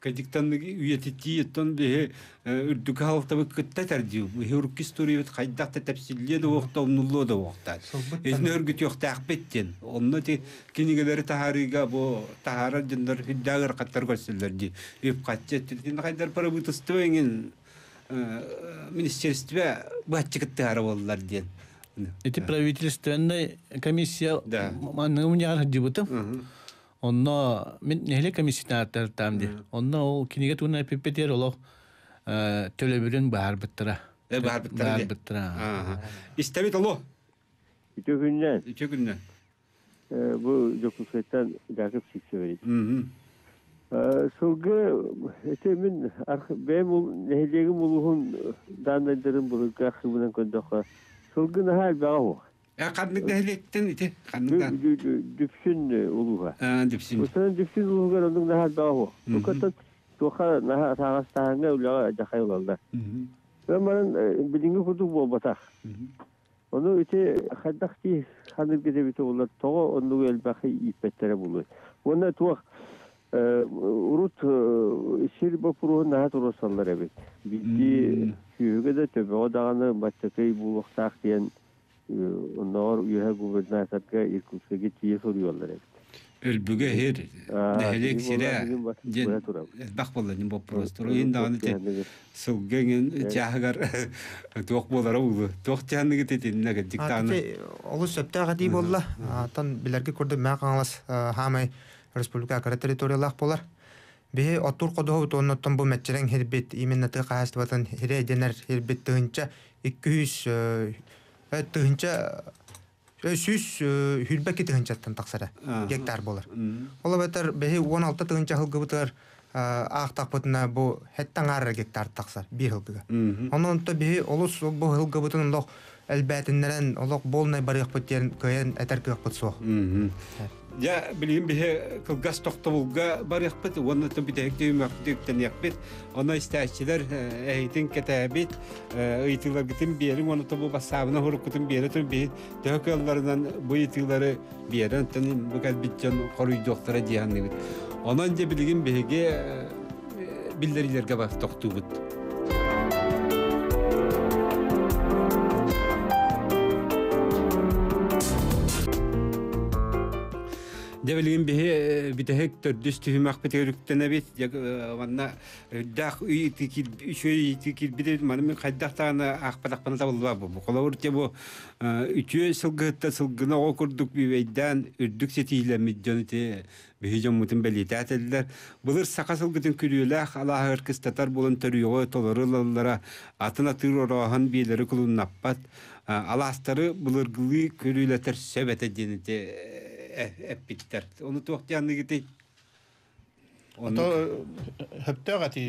Кадиктанныгы үйетити тон бе үрдүк халта бу кытта тәрдиу. Хурк история бит кайдакта тәфсилле да вакытта уннуллы да вакытта. Эзне өргүт юк тәхбеттен. Онны ти кинигеләре тахарига бу тахара җиндар хиддагыр каттар көрсөлләр ди. Үп катчы тин кайдар пара бу тыстыгын министерство бачыкты боллар ден. Эти правительственная комиссия Да. манны уняр дибутым. Онно мен нехле комиссия тартам ди. Онно ол киниге туна пепетер олох төлөбүрүн баар биттира. Э, баар биттира Баар ди. биттира. Ага. Истебит алло. Үтөгүннән Үчө күннән. бу жокускайттан гакып сиксе берет. Мгм. Сылгы эте мен бем ул нехелегим улуһун дандайдырын бурга хыбынан көндөхө. Сылгы нахал багы. Э кандык нәһлектен ите. Кандык. Дүпшүн улуга. А дипсин. Усан дүпшүн улуга ондун нахал багы. Туката туха наха тагастаһанга улага жахай улалда. Мгм. Бемаран билинги курдук болбатах. Onu ite haddakti hanır gede bite olar togo onu elbaki ipettere bulu. Ona tuak urut şir bapuru nahat orosallar evet. Bildi hüge de töbe o dağını battakay buluktak diyen onlar üye gubernatörge irkutske tiye soruyorlar evet. Ölbüge her. Aa, Nehlik bizim sire. olan bizim bak- Jen. buraya duralım. Bak bolla ni bop prostor. Ин дагы те. Сылгын чагар. Тох болара улу. Тох чанныгы те теннеге диктаны. Аты олус сөптәгә ди болла. Атан биләргә күрде мә каңлас хамай республика кара территориялах болар. Бе оттур кодо тонноттон бу мәччерен хербет именно ты каһастыбатын хире денер хербет тыгынча 200 э тыгынча э сүз хүлбәке тыгынчаттан таксара Ага. гектар болар. Мгм. Ола бетер бе 16 тыгынча хылгы бутар аактак бутына бу хеттан ары гектар таксар бир хылгыга. Мгм. Онон то бе олус бу хылгы бутын лох әлбәтиннәрен олох болнай барык бутен көен этер кык бутсо. Мгм. Я билгин бихе кылгас тохтобулга бар якпыт, онна то битек дем яктыктан якпыт. Она истәчләр әйтен кәтәбит, ыйтылар гитен берин, оны то бу басабына хорык кытын бере то бе төкәлләреннән бу ыйтылары берен тәнин бу кәл битҗан корый доктора диянны бит. Онан же билгин беге билләриләргә бар тохтубут. Дәвелген бе битәһек төрдүс түһүмәк битәрүктәнә бит яг ванна дах уй тикил шөй тикил бит маны мен хайдахтаны ахпадак пана табылба бу колавыр те бу үчө сылгытта сылгына о курдук бивейдан үрдүк сетиле миджоните бихижон мутун белитәтелләр булыр сака сылгытын күрүләх алаһыр кыстатар булын төрүгө толорыллара атына тырорахан биелери кулуннаппат аластары булыргылы көрүләтер сөбәтә денете эппиттер. Оны туохтянны гити. Ото хөттөгати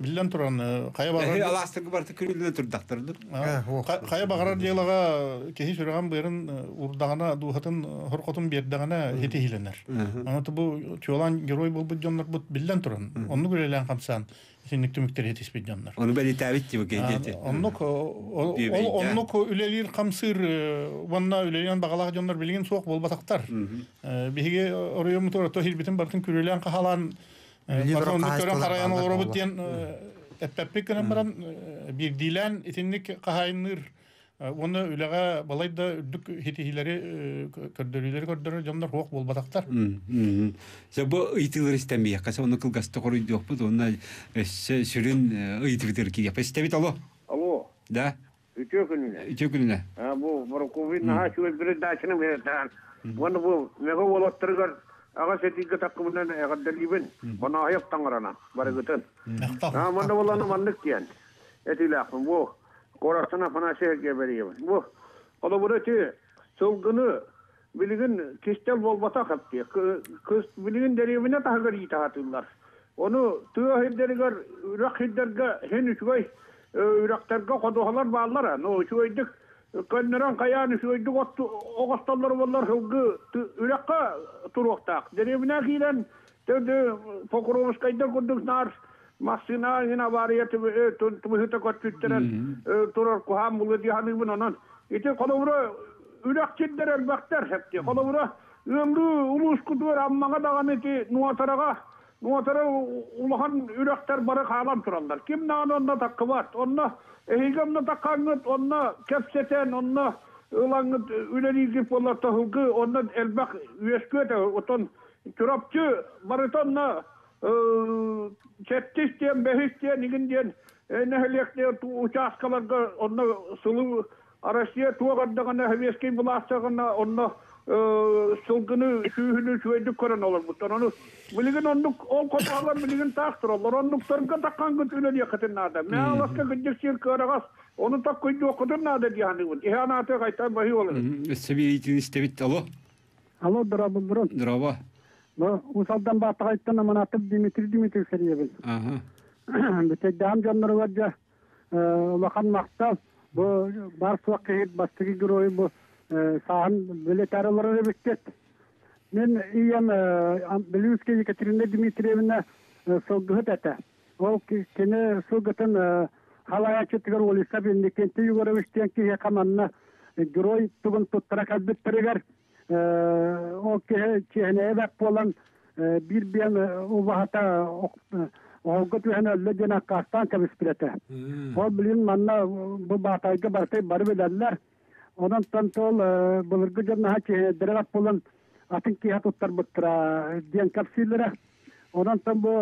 биллен туран кая Э, багар аластыргы барты көрүлөнө турдактырдыр. кая багарар диялага кеһи сүргән быйрын урдагана духатын хоркотун бердагана хити хиленер. Аны бу чолан герой бул бу жоннор бу биллен туран. Онну күрелән камсан синник түмүктер хитис бит жоннор. Оны бәли табит тибу кейдети. Оннук ол Бебейда. оннук үлелир камсыр ванна үлелен багалак жоннор билген соок болбатактар. Биһиге оройо мутор то хилбитин бартын күрелән кахалан Билер Оннук кахас көрөн тола караян калар олоробут болла. диен эппеппик кенен баран бир дилен итинник кахайныр Оны үләгә балай да дүк хитихиләре көрдөрүләре көрдөрө жоннор хуак болбатактар. Се бу ыйтылыр истемби. Каса оны кылгасты корой докпут. Оны эссе сүрүн ыйтыбытыр ки. Пестебит алло. Алло, Да. үтө күнүнө. Үчө күнүнө. А бу бу ковид наха чуй бир дачыны берден. Вону бу мега волоттыргар ага сетиге такымынан ягаддалибен. Бана аяп таңарана барыгытын. А манда боланы мандык киян. Этилахын бу корасына фана шеге берием. Бу ола бурати солгыны билигин кистел болбата хапты. Кыз билигин деревине тагыр итатылар. Onu tüö hilderiger, ürak hilderge hen üçgöy, ürakterge kodohalar bağlar. No üçgöydük, Könneran kayan üçgöydük ottu, oğastallar bollar hılgı, ürakka turuqtaq. Deremine giren, tövde pokurumuz kayda kunduk nar, Masina hina variyeti tun eh, tuhita kottütteren mm-hmm. eh, turur kuham bulu dihanı bunun. İti kolumru ülak çindir elbakter hepti. Mm-hmm. Kolumru ömrü ulus kutur ammaga dağın iti nuataraga nuatara ulahan ülakter barı kalam turallar. Kim nağın onda takkı var. Onda онна takkangıt, onda kepseten, onda ılangıt ülenizip olar tahılgı, onda elbak üyeskü ete. Oton turapçı baritonla çettis diyen, behis diyen, igin diyen, nehelek diyen, uçaskalarga, onunla sulu araştiye tuğardağına, heveski bulaştağına, onunla sılgını, şühünü, şüvedük koran olur bu. Onu, biligin onluk, ol kopağlar biligin taktır olur. Onluk targa takkan gütüyle yakıtın nada. Me alaska gıcık sirkı aragas, onu tak kuydu okudun nada diye hani bu. İhanatı kaytan bahi olur. Sebiyetin istebit, алло. Алло, дұрабы drabı. Drabı Усалдан баты қайттан аманатып Дмитрий Дмитриевич Сергеевич. Ага. Бүтәдәм жаннары ваджа улахан мақтал. Бу бар суак кehit бастыгы герой бу сахан билетарлары биткет. Мен иям Белюская Екатерина Дмитриевна сылгыт әтә. Ол кене сылгытын халая чөтгөр ол исап инде кенте югөрөбүштен ки каманна герой тугун туттара калбеттерегер o çehne bak bolan bir ben o vahata Ogut ve hanalle gene kastan kabispirete. O bilin manna bu batayda bartay barbe derler. Ondan tantol bulurgu gene ha çehne bolan atın ki hat uttar bakra diyen kapsillere. Ondan tam bu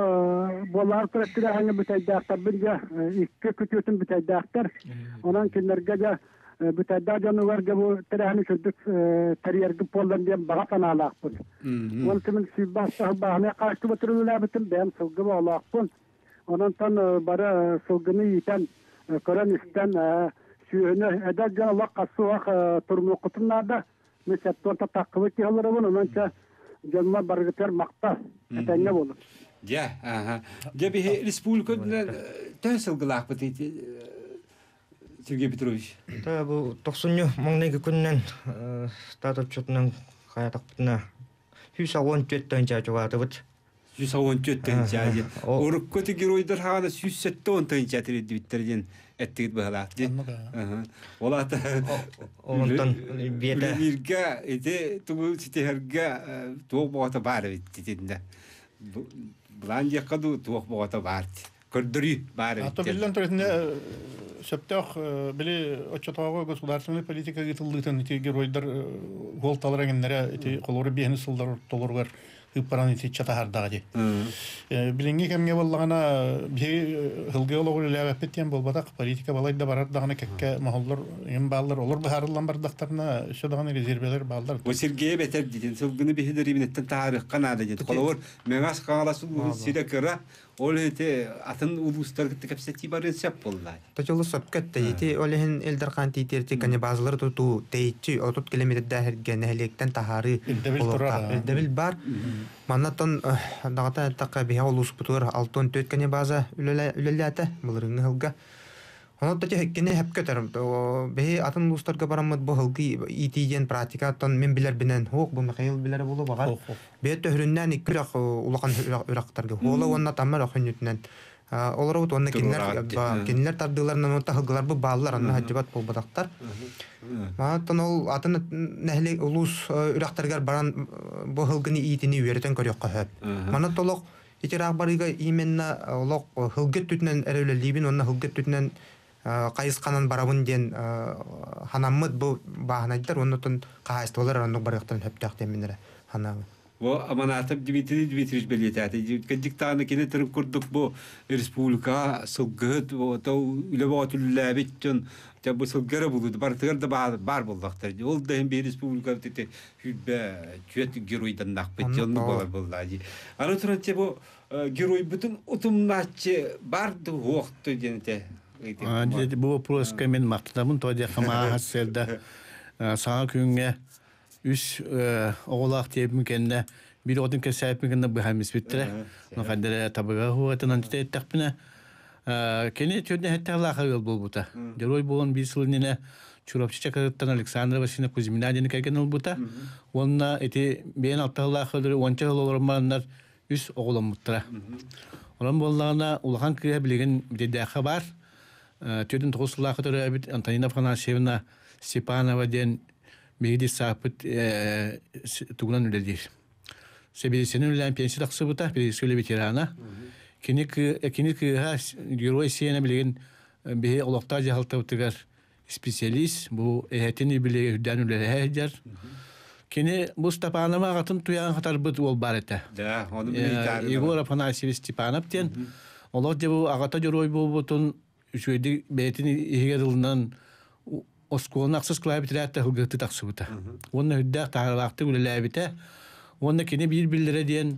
bolar kurettir hangi bitay dağıttar bir iki kütütün bitay dağıttar. Ondan kinlerge бүтәдә жануарга бу тәрәһне шүдүк тәрьяргы полдан дигән бага саналакпын. Ул тимен сиббас баһны кашты бутырылар битен бәм сылгы балакпын. Онан тан бара сылгыны итән көрән истән сүйене әдә җала касуак турму кутыннарда месәт торта такыбы киһалары бу манча жанма баргытар макта әтәнгә булыр. Ja, ага. Ja, бе республика тәсел гылак бит. Сергей Петрович. Та бу 90 маңнайгы күннән статып чутның хаятакпытына 114 тәнчә чугаты бит. 114 тәнчә. Орык көтө геройдар хагана 107 тәнчә тирди биттерден әттигит бахалак. Ага. Олата Онтан бете бирге эте тугу ситергә туг бата бар бит тидинде. Булан якаду туг бата бар. Көрдүри бар бит. Ато билен төрөтүнө сөптөх били очотого государственный политика гытылдытын ити геройдар гол таларагеннере ити колору биһини сылдар толоргар ыппаран ити чатахардага ди. Билинги кемге боллагана би хылгыологу ләбәппеттен болбатак политика балайда барар дагына кекке махоллар ем баллар олор бахарылан бардактарына шодаганы резервелер баллар. Бу Сергей бетер дидин сылгыны биһидер иминеттен тарих канада ди. Колор меңас каңаласу сидекера ол эти атын улустар кепсети барын сеп боллай. Тачылы сөпкәт тәйти олehen элдер кан титерти кане базлар туту тейчи отут километр дәһәргә нәһлектән тахары Элдебил бар. Маннатан дагата такка бия улус бутур алтын төт кане база үлеләтә булырын хылга. Оны да хеккене хәп көтәрем. Бе атын улустарга бараммыт бу хылгы итиген практикаттан мен билер бинен хок бу Михаил билер булу бага. Бе төһрүннән ике рак улакан урактарга. Хола онна тамар хөнүтнән. Олар вот онна кинлер кинлер тардыларынан онта хылгылар бу баллар анна хаҗибат бу бадактар. Мааттан ол атын нәһли улус урактарга баран бу хылгыны итини үертен көрөк хөп. Мана толок Итирак барыга именно олок хылгыт түтнен әрәүле либин онна хылгыт түтнен Э, кайысканан барабын ден э, ханаммыт бу баахнайдыр қағайысты олар оннук барлықтан хөптөк деменірі ханамы. Во аманатып дмитрий дмитриевич белетати кадиктаны кине тұрып курдук бұл республика сылгыт отау үлебоготүлләбит жон жа бу сылгыры болуды бартыгар да бар бар ол да эми республика тете жүлбе жүет геройдан накпыт жон болар булда аны туран бу э, герой бүтүн бар барды уокту денете денте. Dedi bu proska men maqtadamın toja kama haselda sağa küngə üç oğlaq deyip mükenne бир одын кесәп мигенде бу хамис биттере. Ну хаддер табыга хуатынан теттәкпине. Кене төдне хәтта Аллаһа юл булбута. Герой булган бир сылныне Чуровчича кырыттан Александр Васильевна Кузьмина дені кәген ул бута. Онна эти бейен алта Аллаһа өлөр онча олормандар үс оғылым мұттыра. Онан боллағына улахан кіре білеген бедедақа бар. Төдің тоғыз Аллаһа түрі әбіт Антонина Фанасьевна Степанова ден мегді сапыт тугунан үлелдер. Себедесенің үлән пенсия тақсы бұта, педесөлі ветерана. Кені кыға герой сиена білеген бейе олықта жағалта бұтығар специалист, бұл әйәтін білеген үдән үлелі әйдер. Кені бұл Степанова ағатын туян қатар бұт ол бар еті. Да, оны Егор Афанасьевич Степанов ден. Олар де бұл ағата герой бұл бұтын үшөйді бәйтін егерілінен оскуолун аксыз кылаа битирээттэ хылгыты таксыбыта. Онна хүддäк тааралаакты үлелээбите. Онна кини бир биллере диен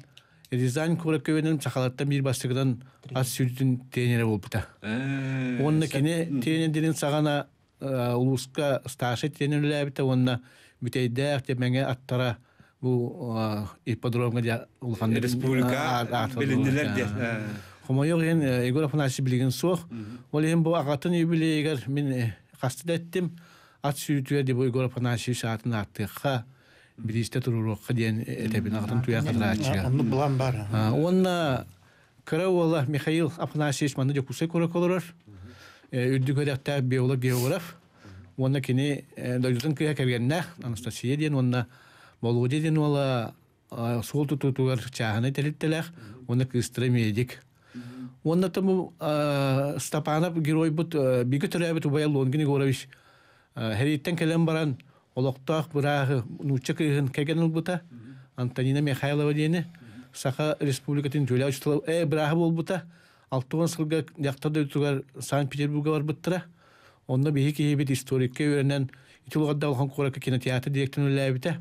Рязань курак көвенен сахалаттан бир бастыгынан ас сүрүтүн тенере болбута. Онна кини тенендерин сагана улуска сташы тенен үлелээбите. Онна бүтейдäк деп меңе аттара бу ипподромга да улхан Республика билиндилер де. Хомойог ен Егор Афанасьевич билген суох. Ол ен бу агатын юбилейгер мен касты деттим. Ат сүйүтүгө деп Егор Афанасьевич атын аттыга биристе туруруққа дейін этебин атын туя кадрачыга. Онны булан бар. Онна Караула Михаил Афанасьевич манда жокусай көрөк олорор. Үдді көрәктә биолог географ. Онна кини дойдутун кыя кергенне Анастасия дейін, онна Володя дейін ола сол тутутугар чаханы телиттелек, онна кыстыры медик. Онна тому Стапанов герой бут биги төрәбит убая Лонгин Егорович. Хәриттен келем баран олоқтақ бұрағы нуча кыйын кәген бұта. Антонина Михайлова дейіні. Саха республикатын жөлі ұчтылы ә бұрағы бол бұта. Алтуған сылға яқтарды өтугар Санкт-Петербурга бар бұттыра. Онда бейі кейбет историкке өрінен итулғадда алған қораққа кинотеатр директорын өләбіті.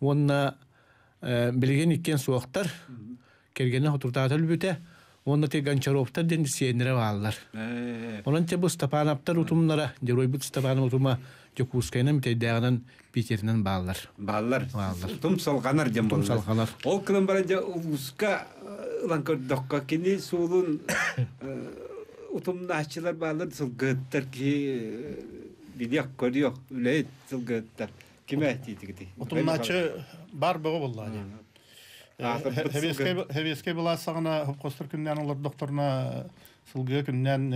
Онна білген иккен суақтар кергені отыртатыр бүте. Онда те Гончаровтар денді сиенлері бағалар. Онан те бұл Стапановтар утумнара, Герой бұл Стапанов утума Жокускайнан битейдәгәнән Питернен бағалар. Баллар. Баллар. Тум салганар дем Тум болар. салганар. Ол кылым баранжа улуска ланкор докка кини суулун утумна ачылар балар сылгыттар ки бидек көрүyok үлей сылгыттар. Киме айтыйды Отумначы бар бығы болла. Аты быт сылгы. Хевеске була сагына хопкостор күннән олар докторна сылгы күннән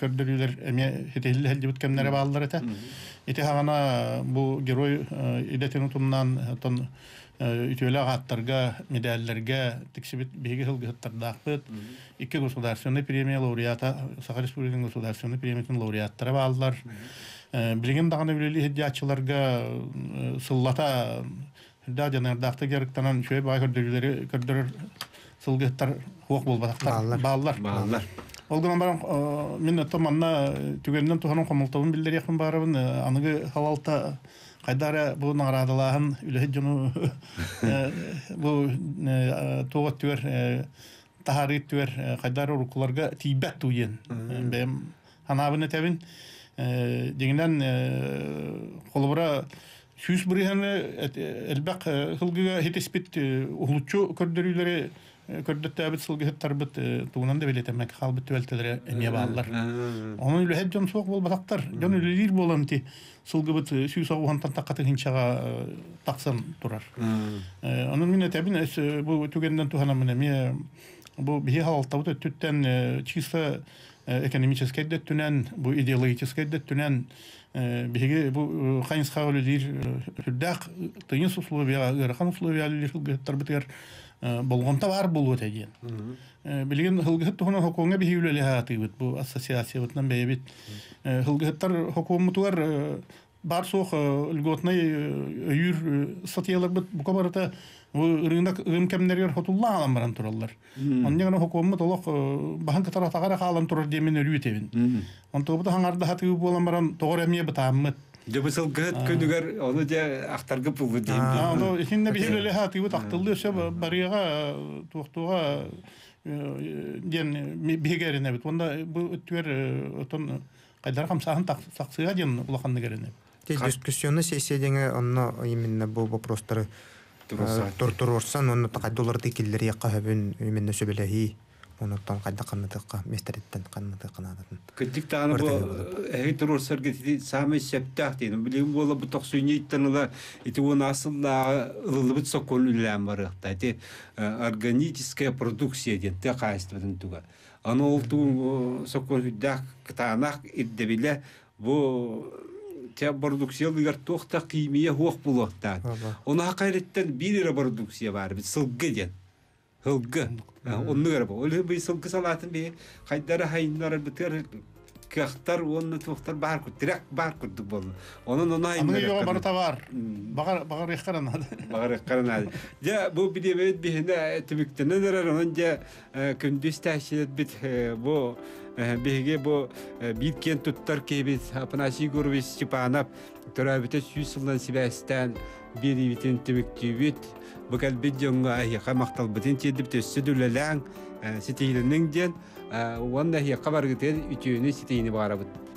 көрдөрүлөр эме хетелли хелди бүткәннәре баалар эте. Ите хагана бу герой идетен утумнан тон үтөлө аттарга медальлерге тиксибит беги хылгыттардакпыт. Икки государственный премия лауреата Саха Республикасының государственный премиясының лауреаттары баалар. Билген даганы билели хедиатчыларга сыллата да жанардакты герктанан шөй бай көрдөрүлөрү көрдөрөр сылгыттар хуак болбатактар баалар. Баллар. Ол гынан баран мен өттім манна түгеннен туханын комылтабын билдер яқын барабын аныгы халалта кайдара бу нарадалаһын үлеһи жуну бу тугат түер тахары түер кайдара урукуларга тийбәт туйен бем ханабын этебин дегенен холбура Сүз бүріхәні әлбәқ хылгыға хетеспет ұғылучу көрдөрүлері көрдөттө абит сылгыһыттар бит туунан да билетемек халбыт түбелтелере эне баалар. Onun үле хеп жон соқ бол батактар. Жон үле лир болам ти сылгыбыт сүй соғуантан таққаты хинчаға тақсан турар. Onun мине табин бу түгенден тухана мене ме бу бихи халалта бут өттүттен чисто экономический дөттүнен бу идеологический дөттүнен биһиги бу хайнс хавлы дир хүддак тыйын условия гырхан условия лир хылгыттар битер болгонта бар болу теген билген хылгыт туһуна хокуңа биһи үлеле хатыбыт бу ассоциация бутнан бейбит хылгыттар хокуумутугар бар соох льготный өйүр статьялар бит бука барата рынок ым кемнергер хотулла алам баран тураллар. Оння гана хокумма толок бахан катара тагара халан турар демен өрүтебин. Он тобута хаңарда хаты болам баран тогор эмие бытаммыт. Жабысыл гыт күнүгөр оны же актаргы пулу дейм. Аны ихинне бихилеле хаты бут актылды өсө барыга туктуга ден бигерене бит. Онда бу өттүер отон кайдар камсаһын таксыга ден улаханны керене. Те дискуссионный сессия деңе онно именно бу вопростары Турурсан. тур турурсан онно тақай долларды киллер яққа хөбүн үменне сөбелеһи онуттан кайда каннатыкка местериттен каннаты канадатын Кыттык таны бу эһи турур саргы самый септах дейін. Билим бола бу токсуйниттаныла ити он асылла ылылыбыт соккон үләм барыхта. Ити органическая продукция дейін, те кайыстыбытын туга. Аны ол ту соккон хүддах кытанах иддебиле бу те продукциялыгар тохта киймия хуох булохта. Оны хакайреттен бир эре продукция бар, бит сылгы дейін. Хылгы. Онны гара бу. Олы бу сылгы салатын бе хайдары хайнар битер кахтар онны тухтар бар кут дирек бар кут бол. Онун оны Аны хайнар. йога бары табар. Багар багар ихкаран. Багар каранады. Я бу бидебет бихне тибиктене дерер онун же күндүз тәшилет бит бу Э, биһиге бу э, биит кен туттар кебит апынасы көрбит степанап төрөбүтө сүйсылдан сибәстән бири битен тебектүбит букал бидjonга яка макталбытын тедип э, төссүдүлеләң ситейленнең ден. Уанна я кабаргытен үтүүнү ситейни барабыт.